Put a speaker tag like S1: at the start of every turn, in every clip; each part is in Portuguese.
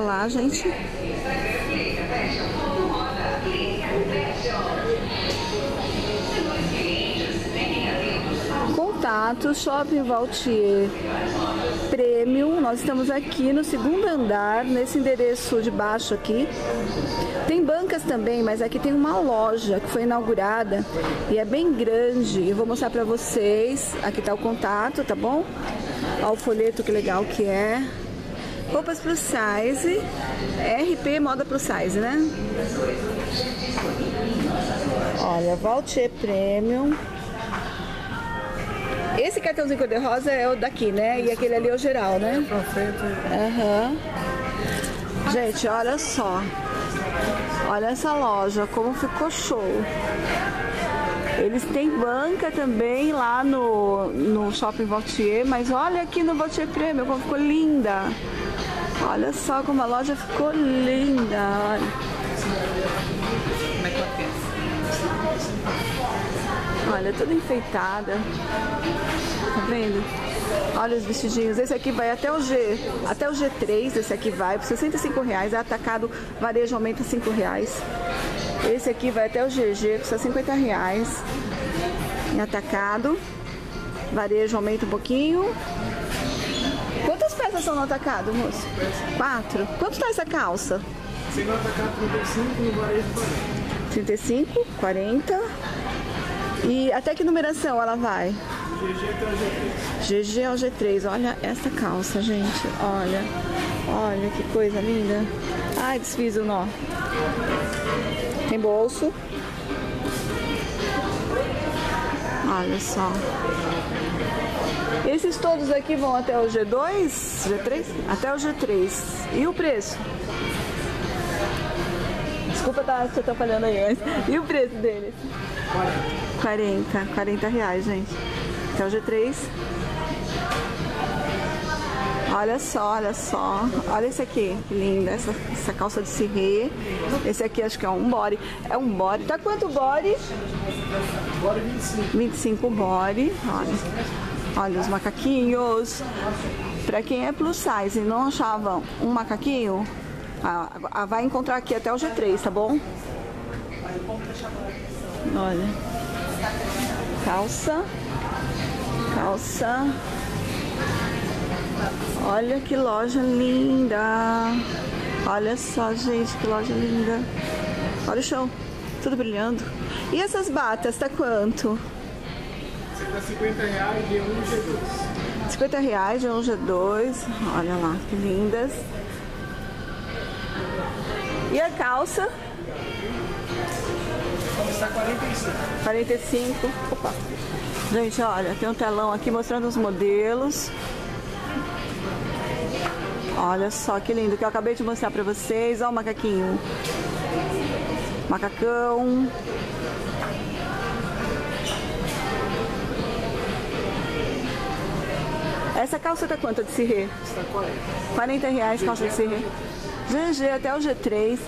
S1: lá, gente. Contato Shopping Valtier Premium. Nós estamos aqui no segundo andar, nesse endereço de baixo aqui. Tem bancas também, mas aqui tem uma loja que foi inaugurada e é bem grande. Eu vou mostrar para vocês. Aqui tá o contato, tá bom? Olha o folheto que legal que é. Roupas pro size. RP moda pro size, né? Olha, Valtier Premium. Esse cartãozinho cor-de-rosa é o daqui, né? E aquele ali é o geral, né? Aham. Gente, olha só. Olha essa loja, como ficou show. Eles têm banca também lá no, no Shopping Vautier, mas olha aqui no Vautier Premium como ficou linda. Olha só como a loja ficou linda. Olha. Olha, toda enfeitada. Tá vendo? Olha os vestidinhos. Esse aqui vai até o G, até o G3. Esse aqui vai por 65 reais. É atacado, varejo aumenta 5 reais. Esse aqui vai até o GG, custa 50 reais. Em atacado. Varejo aumenta um pouquinho. Quantas são no atacado, moço? Quatro. Quanto tá essa calça?
S2: Se no atacado 35, no varejo 40.
S1: 35, 40. E até que numeração ela vai?
S2: GG até o G3.
S1: GG ao G3. Olha essa calça, gente. Olha. Olha que coisa linda. Ai, desfiz o nó. Tem bolso. Olha só. Esses todos aqui vão até o G2? G3? Até o G3. E o preço? Desculpa tá, se eu tô falhando aí, mas... E o preço deles? 40. 40 reais, gente. Até o G3. Olha só, olha só. Olha esse aqui, que linda. Essa, essa calça de cirrê. Esse aqui acho que é um body. É um body. Tá quanto body?
S2: Bora 25.
S1: 25 body. Olha. Olha os macaquinhos. Pra quem é plus size e não achava um macaquinho, ah, vai encontrar aqui até o G3, tá bom? Olha. Calça. Calça. Olha que loja linda. Olha só, gente, que loja linda. Olha o chão, tudo brilhando. E essas batas, tá quanto?
S2: Você tá 50 reais de 1 G2.
S1: 50 reais de um G2. Olha lá, que lindas. E a calça?
S2: Está 45.
S1: 45. Opa. Gente, olha, tem um telão aqui mostrando os modelos. Olha só que lindo que eu acabei de mostrar pra vocês. Olha o macaquinho. Macacão. Essa calça tá quanto de cirrê?
S2: Está 40.
S1: 40 reais calça de cirrê. GG até o G3.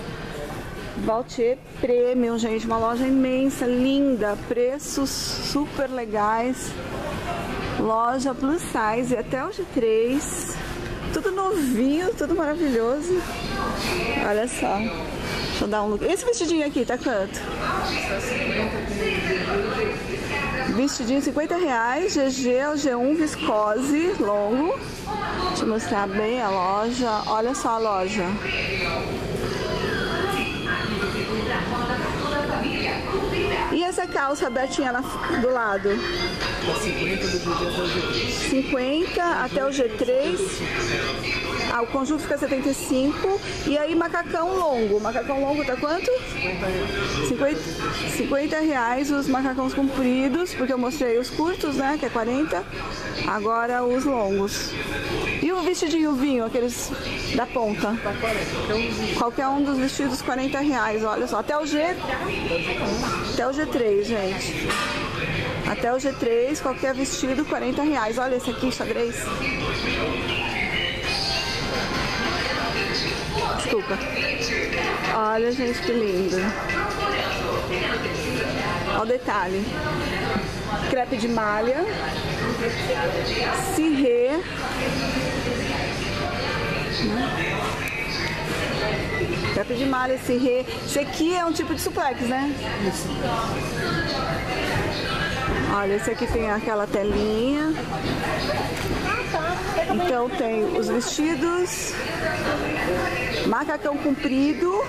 S1: Valtier Premium, gente. Uma loja imensa, linda. Preços super legais. Loja plus size até o G3. Tudo novinho, tudo maravilhoso. Olha só. Deixa eu dar um look. Esse vestidinho aqui, tá quanto? Vestidinho 50 reais, GG ao G1 viscose, longo. Deixa eu mostrar bem a loja. Olha só a loja. E essa calça abertinha na- do lado?
S2: Está 50 do GG até o G3.
S1: 50 até o G3. Ah, o conjunto fica 75. E aí macacão longo. Macacão longo tá quanto?
S2: 50 reais.
S1: 50, 50 reais os macacões compridos, porque eu mostrei os curtos, né? Que é 40. Agora os longos. E o vestidinho vinho, aqueles da ponta?
S2: Está 40. Até um G.
S1: Qualquer um dos vestidos 40 reais, olha só. Até o G. Até o G3, gente. Até o G3, qualquer vestido 40 reais. Olha esse aqui, xadrez. Desculpa. Olha, gente, que lindo. Olha o detalhe. Crepe de malha. Cirrê. de malha, esse rê. Esse aqui é um tipo de suplex, né?
S2: Isso.
S1: Olha, esse aqui tem aquela telinha. Então tem os vestidos, macacão comprido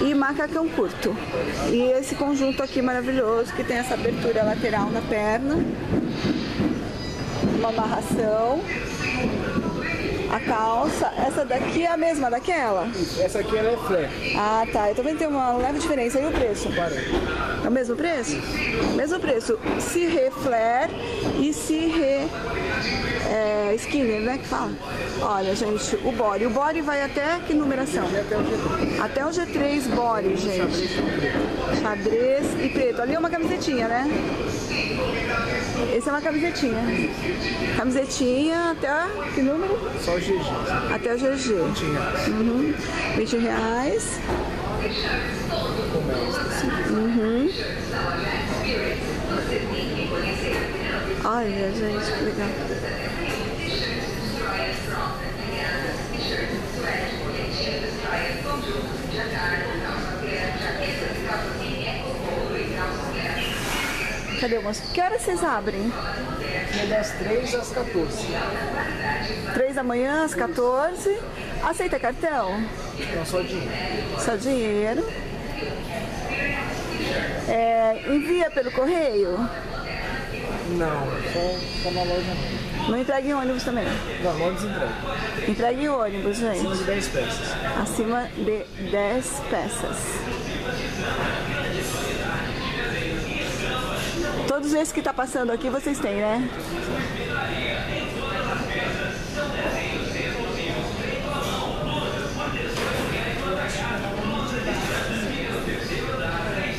S1: e macacão curto. E esse conjunto aqui maravilhoso que tem essa abertura lateral na perna, uma amarração. A calça, essa daqui é a mesma daquela?
S2: Essa aqui ela é flare.
S1: Ah, tá. Eu também tenho uma leve diferença. E o preço?
S2: 40.
S1: É o mesmo preço? Mesmo preço. Se re flare e se re é, skinner, né? Que fala. Olha, gente, o body. O body vai até que numeração?
S2: Até o G3.
S1: Até o G3 body, gente. Xadrez e preto. Ali é uma camisetinha, né? Esse é uma camisetinha. Camisetinha até que número?
S2: Só o GG.
S1: Até o GG.
S2: Tinha
S1: Uhum. 20 reais. Uhum. Olha, gente, que legal. Cadê o moço? Que horas vocês abrem?
S2: é das 3 às 14.
S1: 3 da manhã às 14. Aceita cartão?
S2: Então só dinheiro.
S1: Só dinheiro. É, envia pelo correio?
S2: Não, só, só na loja não.
S1: Não entrega em ônibus também.
S2: Não, não desentrega.
S1: Entrega em ônibus,
S2: Acima
S1: gente.
S2: de 10 peças.
S1: Acima de 10 peças. Todos esses que tá passando aqui vocês têm, né?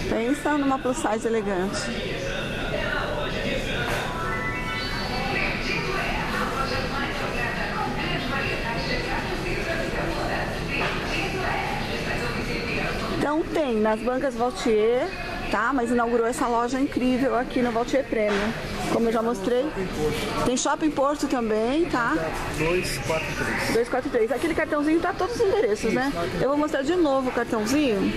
S1: Pensa numa plus size elegante. Então tem nas bancas Valtier, tá? Mas inaugurou essa loja incrível aqui no Valtier Premium. Como eu já mostrei. Tem Shopping Porto também, tá?
S2: 2, 4, 3.
S1: 243. Aquele cartãozinho tá todos os endereços, né? Eu vou mostrar de novo o cartãozinho.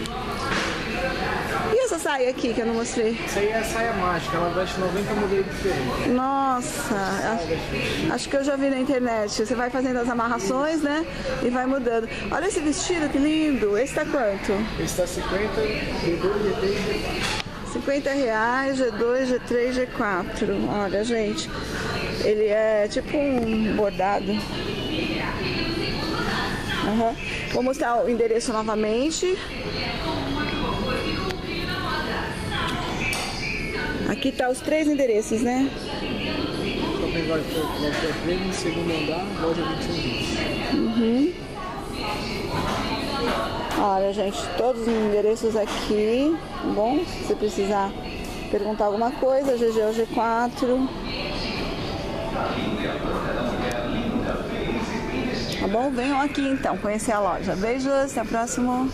S1: E essa saia aqui que eu não mostrei?
S2: Isso aí é a saia mágica, ela veste 90 modelos diferentes.
S1: Nossa, acho, acho que eu já vi na internet. Você vai fazendo as amarrações, né? E vai mudando. Olha esse vestido, que lindo. Esse tá quanto?
S2: Esse tá 50, G2, G3, G4.
S1: 50 reais, G2, G3, G4. Olha, gente, ele é tipo um bordado. Aham. Vou mostrar o endereço novamente. Aqui tá os três endereços, né?
S2: Shopping vai ter Premium, segundo andar, loja 21
S1: Olha, gente, todos os endereços aqui, tá bom? Se você precisar perguntar alguma coisa, GG ou G4. Tá bom? Venham aqui então, conhecer a loja. Beijos, até o próximo.